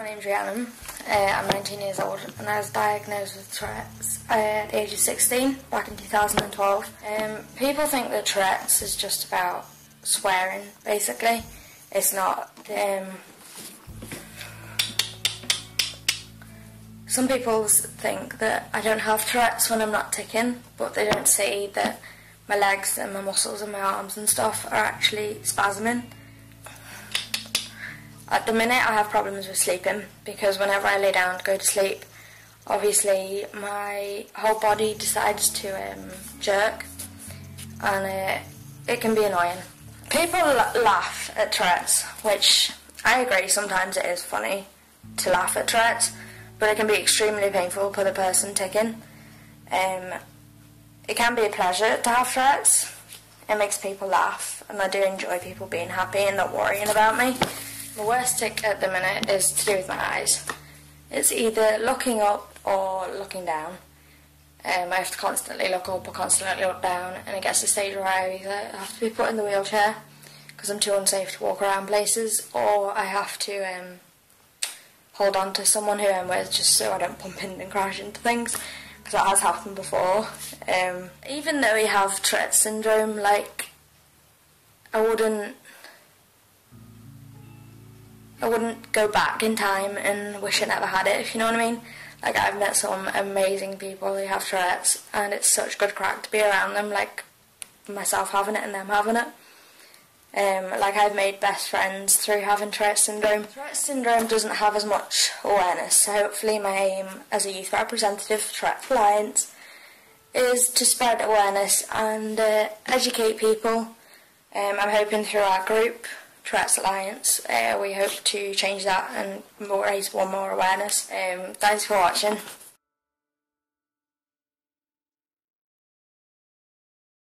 my name's Rhiannon. Uh, I'm 19 years old and I was diagnosed with Tourette's at the age of 16 back in 2012. Um, people think that Tourette's is just about swearing, basically. It's not. Um, some people think that I don't have Tourette's when I'm not ticking, but they don't see that my legs and my muscles and my arms and stuff are actually spasming. At the minute, I have problems with sleeping because whenever I lay down to go to sleep, obviously my whole body decides to um, jerk, and uh, it can be annoying. People laugh at Tourette's, which I agree. Sometimes it is funny to laugh at Tourette's, but it can be extremely painful for the person ticking. Um, it can be a pleasure to have Tourette's. It makes people laugh, and I do enjoy people being happy and not worrying about me. My worst tic at the minute is to do with my eyes. It's either looking up or looking down. Um, I have to constantly look up or constantly look down, and it gets to the stage where I either have to be put in the wheelchair because I'm too unsafe to walk around places, or I have to um, hold on to someone who I'm with just so I don't bump into and crash into things because that has happened before. Um, even though we have Tourette syndrome, like I wouldn't I wouldn't go back in time and wish I never had it, if you know what I mean. Like, I've met some amazing people who have Tourette's, and it's such good crack to be around them, like myself having it and them having it. Um, like, I've made best friends through having Tourette's syndrome. Tourette's syndrome doesn't have as much awareness, so hopefully, my aim as a youth representative for Tourette's Alliance is to spread awareness and uh, educate people. Um, I'm hoping through our group Tourette's Alliance. Uh, we hope to change that and raise one more awareness. Um, thanks for watching.